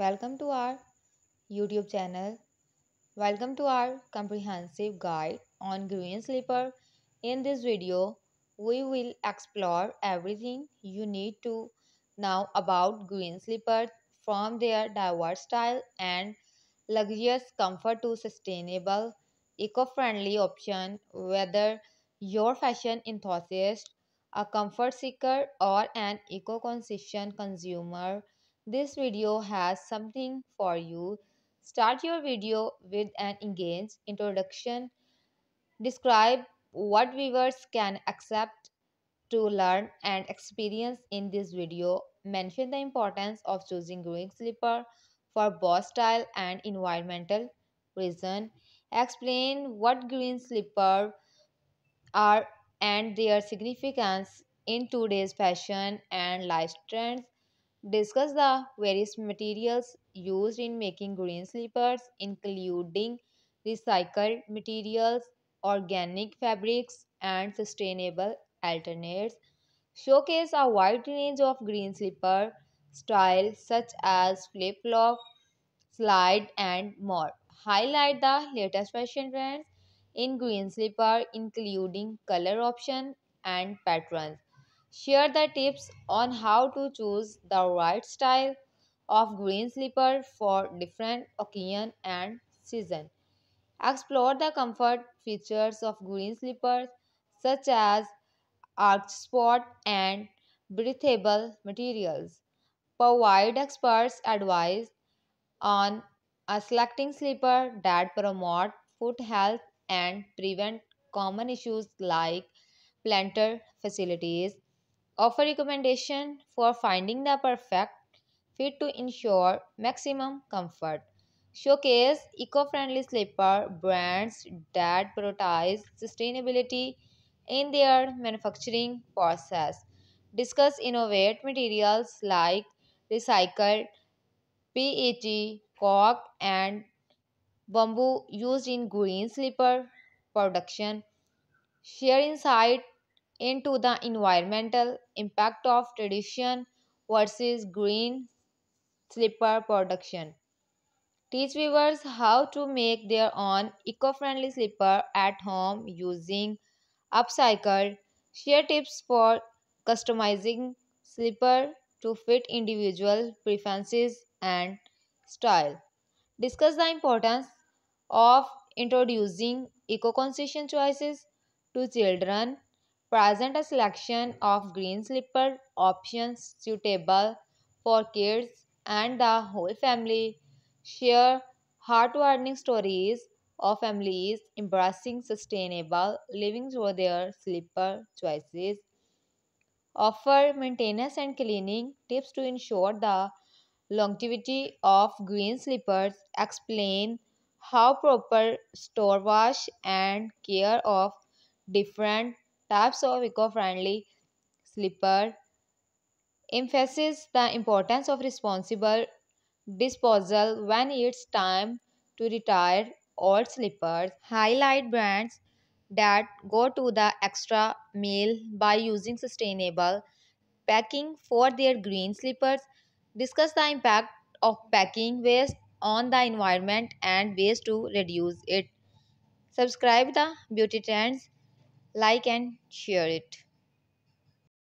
Welcome to our YouTube channel. Welcome to our comprehensive guide on green slipper. In this video, we will explore everything you need to know about green slippers from their diverse style and luxurious comfort to sustainable, eco-friendly option whether you're fashion enthusiast, a comfort seeker or an eco-conscious consumer this video has something for you. Start your video with an engaged introduction. Describe what viewers can accept to learn and experience in this video. Mention the importance of choosing green slipper for both style and environmental reason. Explain what green slipper are and their significance in today's fashion and life trends discuss the various materials used in making green slippers including recycled materials organic fabrics and sustainable alternates showcase a wide range of green slipper styles such as flip-flop slide and more. Highlight the latest fashion trends in green slipper including color option and patterns Share the tips on how to choose the right style of green slipper for different occasion and season. Explore the comfort features of green slippers such as arch spot and breathable materials. Provide experts advice on a selecting slipper that promote foot health and prevent common issues like plantar fasciitis offer recommendation for finding the perfect fit to ensure maximum comfort. Showcase eco-friendly slipper brands that prioritize sustainability in their manufacturing process. Discuss innovative materials like recycled PET, cork, and bamboo used in green slipper production. Share insight into the environmental impact of tradition versus green slipper production. Teach viewers how to make their own eco-friendly slipper at home using upcycled. Share tips for customizing slipper to fit individual preferences and style. Discuss the importance of introducing eco-conscious choices to children present a selection of green slipper options suitable for kids and the whole family. Share heartwarming stories of families embracing sustainable living through their slipper choices. Offer maintenance and cleaning tips to ensure the longevity of green slippers. Explain how proper store wash and care of different types of eco-friendly slipper emphasizes the importance of responsible disposal when it's time to retire old slippers. Highlight brands that go to the extra mile by using sustainable packing for their green slippers. Discuss the impact of packing waste on the environment and ways to reduce it. Subscribe the Beauty Treandz like and share it